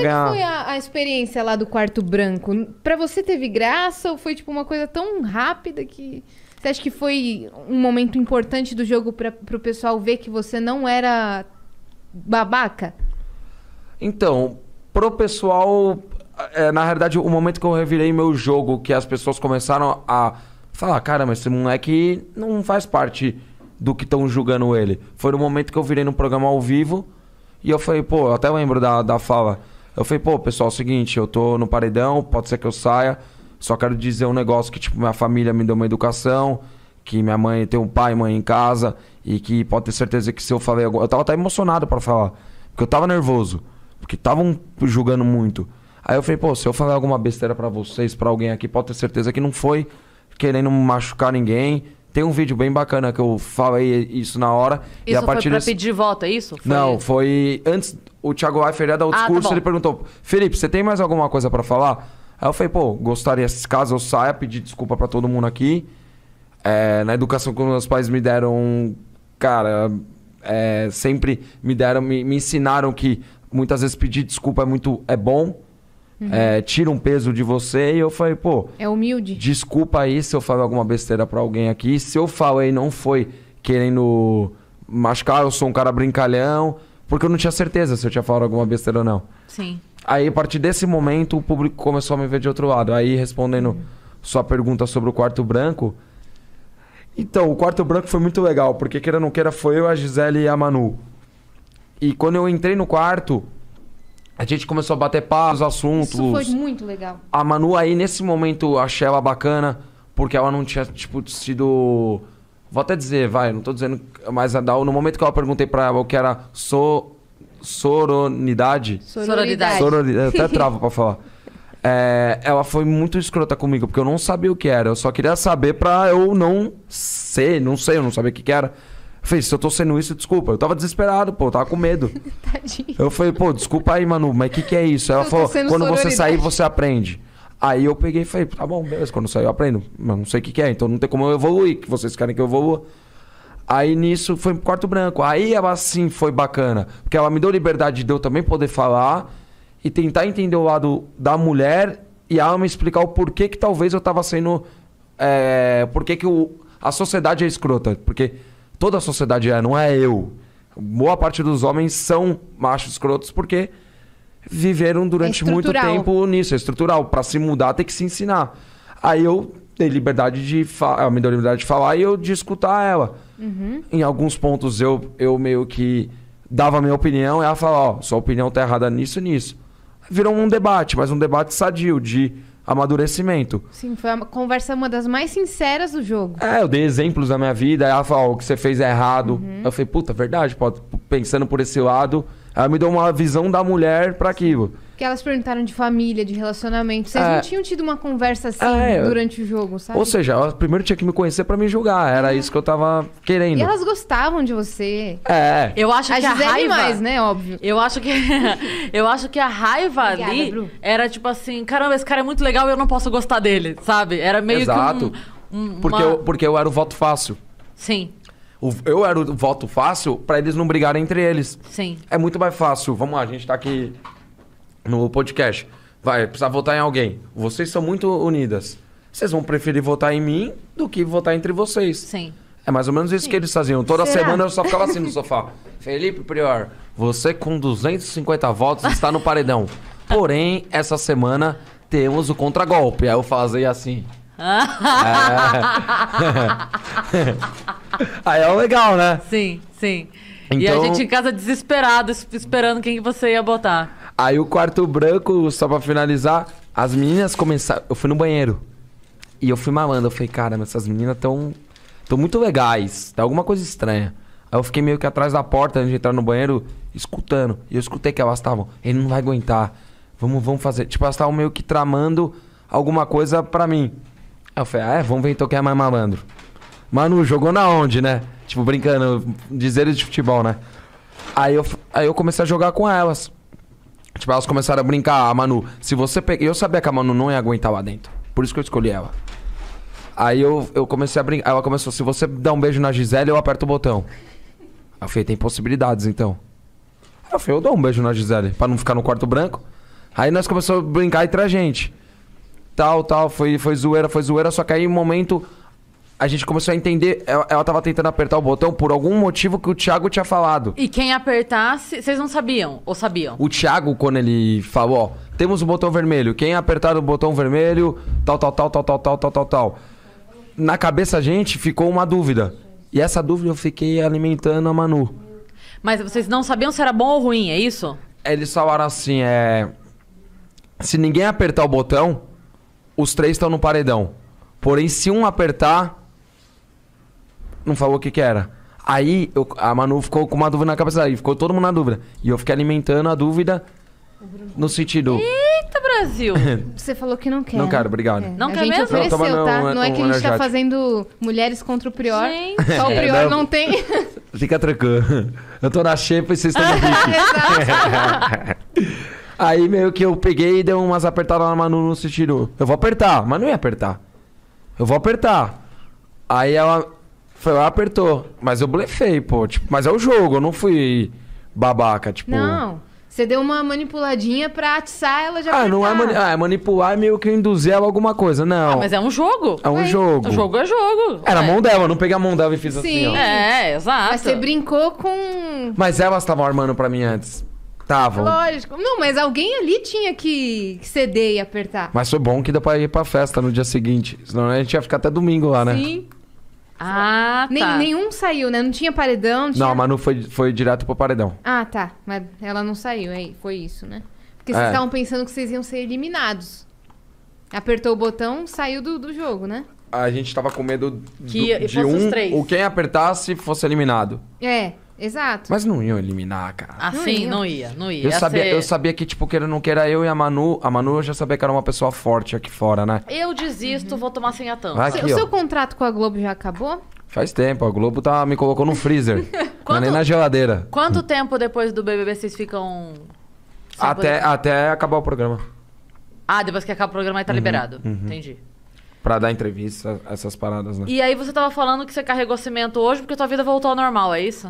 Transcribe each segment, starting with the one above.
ganhar. Foi a, a experiência lá do quarto branco. Pra você teve graça ou foi tipo uma coisa tão rápida que você acha que foi um momento importante do jogo para pro pessoal ver que você não era babaca? Então, pro pessoal, é, na realidade, o momento que eu revirei meu jogo, que as pessoas começaram a falar, cara, mas esse moleque não faz parte do que estão julgando ele. Foi no momento que eu virei no programa ao vivo e eu falei, pô, eu até lembro da, da fala. Eu falei, pô, pessoal, é o seguinte, eu tô no paredão, pode ser que eu saia. Só quero dizer um negócio que, tipo, minha família me deu uma educação, que minha mãe tem um pai e mãe em casa, e que pode ter certeza que se eu falei alguma... Eu tava até emocionado para falar, porque eu tava nervoso, porque estavam julgando muito. Aí eu falei, pô, se eu falar alguma besteira para vocês, para alguém aqui, pode ter certeza que não foi querendo machucar ninguém. Tem um vídeo bem bacana que eu falei isso na hora. e Isso a partir foi pra desse... pedir voto, é isso? Foi- Não, foi antes. O Thiago Leifert ia dar o Ah, tá discurso, ele perguntou: Felipe, você tem mais alguma coisa pra falar? Aí eu falei: pô, gostaria, caso eu saia, pedir desculpa pra todo mundo aqui. É, na educação que meus pais me deram, cara, é, sempre me deram, me, me ensinaram que muitas vezes pedir desculpa é muito é bom, é, tira um peso de você. E eu falei: pô, É humilde? Desculpa aí se eu falei alguma besteira pra alguém aqui. Se eu falei não foi querendo machucar, eu sou um cara brincalhão. Porque eu não tinha certeza se eu tinha falado alguma besteira ou não. Sim. Aí, a partir desse momento, o público começou a me ver de outro lado. Aí, respondendo sua pergunta sobre o quarto branco. Então, o quarto branco foi muito legal, porque queira ou não queira, foi eu, a Gisele e a Manu. E quando eu entrei no quarto, a gente começou a bater pau, os assuntos. Isso foi muito legal. A Manu aí, nesse momento, eu achei ela bacana, porque ela não tinha, tipo, sido. Vou até dizer, vai, não tô dizendo. Mas no momento que eu perguntei pra ela o que era so, soronidade. Sororidade. Sororidade. Até trava pra falar. É, ela foi muito escrota comigo, porque eu não sabia o que era. Eu só queria saber pra eu não ser, não sei, eu não sabia o que, que era. Eu falei, se eu tô sendo isso, desculpa. Eu tava desesperado, pô, eu tava com medo. Tadinho. Eu falei, pô, desculpa aí, Manu, mas o que, que é isso? Ela Eu falou, quando você sororidade. sair, você aprende. Aí eu peguei e falei, tá bom, beleza, quando sair eu aprendo. Mas não sei o que, que é, então não tem como eu evoluir, que vocês querem que eu evolua. Aí nisso foi pro quarto branco. Aí ela sim foi bacana. Porque ela me deu liberdade de eu também poder falar e tentar entender o lado da mulher e ela me explicar o porquê que talvez eu tava sendo. É, porquê que o, a sociedade é escrota. Porque toda a sociedade é, não é eu. Boa parte dos homens são machos escrotos porque viveram durante muito estrutural. tempo nisso, é estrutural. Pra se mudar tem que se ensinar. Aí eu dei liberdade de falar, ela me deu liberdade de falar e eu de escutar ela. Em alguns pontos eu, eu meio que dava a minha opinião e ela falava, ó, sua opinião tá errada nisso e nisso. Virou um debate, mas um debate sadio, de amadurecimento. Sim, foi uma conversa uma das mais sinceras do jogo. É, eu dei exemplos da minha vida, ela falou, o que você fez é errado. Eu falei, puta, verdade, pô, pensando por esse lado, ela me deu uma visão da mulher pra aquilo. Porque elas perguntaram de família, de relacionamento. Vocês É. não tinham tido uma conversa assim É, eu- durante o jogo, sabe? Ou seja, ela primeiro tinha que me conhecer pra me julgar, era isso que eu tava querendo. E elas gostavam de você. É, Eu acho A que a Gisele raiva... mais, né? Óbvio. Eu acho que eu acho que a raiva Obrigada, ali Bru. era tipo assim, caramba, esse cara é muito legal e eu não posso gostar dele, sabe? Era meio exato. que um, um- porque, uma- eu, porque eu era o voto fácil. Sim, O- eu era o voto fácil pra eles não brigarem entre eles. sim. É muito mais fácil. Vamos lá, a gente tá aqui no podcast. Vai, precisa votar em alguém. Vocês são muito unidas. Vocês vão preferir votar em mim do que votar entre vocês. Sim. É mais ou menos isso que eles faziam. Toda Será? semana eu só ficava assim no sofá. Felipe Prior, você com 250 votos está no paredão. Porém, essa semana temos o contragolpe. Aí eu fazia assim. É. Aí é legal, né? Sim, sim. E a Então- gente em casa desesperado, es- esperando quem você ia botar. Aí o quarto branco, só pra finalizar, as meninas começaram. Eu fui no banheiro. E eu fui mamando. Eu falei, cara, essas meninas tão. tão muito legais. Tá alguma coisa estranha. Aí eu fiquei meio que atrás da porta antes de entrar no banheiro, escutando. E eu escutei que elas estavam. Ele não vai aguentar. Vamos, vamos fazer. Tipo, elas estavam meio que tramando alguma coisa pra mim. Aí eu falei, ah, é? Vamos ver então quem é mais malandro. Manu, jogou na onde, né? Tipo, brincando, dizeres de futebol, né? Aí eu, aí eu comecei a jogar com elas. Tipo, elas começaram a brincar, a Manu, se você pegar. Eu sabia que a Manu não ia aguentar lá dentro. Por isso que eu escolhi ela. Aí eu, eu comecei a brincar. Ela começou, se você dar um beijo na Gisele, eu aperto o botão. Eu falei, tem possibilidades então. Eu falei, eu dou um beijo na Gisele, pra não ficar no quarto branco. Aí nós começamos a brincar entre a gente. Tal, tal, foi, foi zoeira, foi zoeira, só que aí um momento a gente começou a entender, ela, ela tava tentando apertar o botão por algum motivo que o Thiago tinha falado. E quem apertasse, vocês não sabiam? Ou sabiam? O Thiago, quando ele falou, ó, temos o botão vermelho, quem apertar o botão vermelho, tal, tal, tal, tal, tal, tal, tal, tal, tal. Na cabeça da gente ficou uma dúvida. E essa dúvida eu fiquei alimentando a Manu. Mas vocês não sabiam se era bom ou ruim, é isso? Eles falaram assim, é... Se ninguém apertar o botão, os três estão no paredão. Porém, se um apertar, não falou o que que era. Aí eu- a Manu ficou com uma dúvida na cabeça aí, ficou todo mundo na dúvida. E eu fiquei alimentando a dúvida no sentido. Eita, Brasil! Você falou que não quer. Não quero, obrigado. É. Não a quer gente mesmo? ofereceu, Não, tá? não, Não é um que a gente tá fazendo mulheres contra o Prior. Gente. Só o É, Prior não. não tem. Fica tranquilo. Eu tô na xepa e vocês estão no. Aí meio que eu peguei e dei umas apertadas na Manu no sentido. Eu vou apertar, mas não ia apertar. Eu vou apertar. Aí ela foi lá, apertou. Mas eu blefei, pô. Tipo, mas é o jogo, eu não fui babaca, tipo. Não. Você deu uma manipuladinha pra atiçar ela já Ah, não é, mani ah, é manipular, é meio que eu induzir ela a alguma coisa. Não. Ah, mas é um jogo. É um Ué, jogo. O jogo é jogo. Era a Ué. mão dela, eu não peguei a mão dela e fiz assim, Sim. ó. É, exato. Mas você brincou com. Mas elas estavam armando pra mim antes. Estavam. Lógico. Não, mas alguém ali tinha que ceder e apertar. Mas foi bom que deu pra ir pra festa no dia seguinte. Senão a gente ia ficar até domingo lá, né? Sim. Ah, tá. Nem- nenhum saiu, né? Não tinha paredão. Não, tinha... Não, a Manu foi, foi direto pro paredão. Ah, tá. Mas ela não saiu, aí. Foi isso, né? Porque vocês É. estavam pensando que vocês iam ser eliminados. Apertou o botão, saiu do, do jogo, né? A gente tava com medo Que do- de fosse os um, três. ou quem apertasse fosse eliminado. É, exato. Mas não iam eliminar, cara. Assim, Não não ia. não ia. eu, Ia sabia, ser- eu sabia que, tipo, queira não queira, eu e a Manu... A Manu eu já sabia que era uma pessoa forte aqui fora, né? Eu desisto, vou tomar sem a tampa. Aqui, o ó. seu contrato com a Globo já acabou? Faz tempo, a Globo tá, me colocou no freezer. não é Quanto- nem na geladeira. Quanto tempo depois do BBB vocês ficam... Até, poder- até acabar o programa. Ah, depois que acaba o programa aí tá liberado. Entendi. Pra dar entrevista, essas paradas, né? E aí você tava falando que você carregou cimento hoje porque tua vida voltou ao normal, é isso?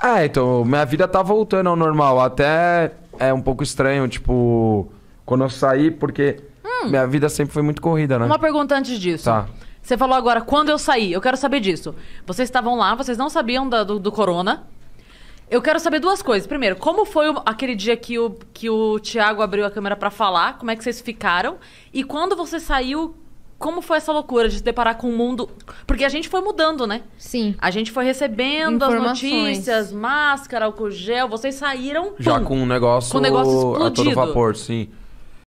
Ah, então, minha vida tá voltando ao normal. Até é um pouco estranho, tipo, quando eu saí, porque minha vida sempre foi muito corrida, né? Uma pergunta antes disso. Tá. Você falou agora, quando eu saí, eu quero saber disso. Vocês estavam lá, vocês não sabiam da- do, do corona. Eu quero saber duas coisas. Primeiro, como foi o- aquele dia que o, que o Thiago abriu a câmera pra falar? Como é que vocês ficaram? E quando você saiu, como foi essa loucura de se deparar com o mundo? Porque a gente foi mudando, né? Sim. A gente foi recebendo as notícias, máscara, álcool gel. Vocês saíram. Já pum. com um negócio, Com o negócio a todo explodido. vapor, sim.